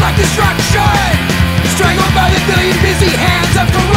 like destruction. Strangled by the billion busy hands of corruption